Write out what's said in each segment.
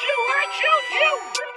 I choose you!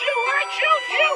you! I choose you!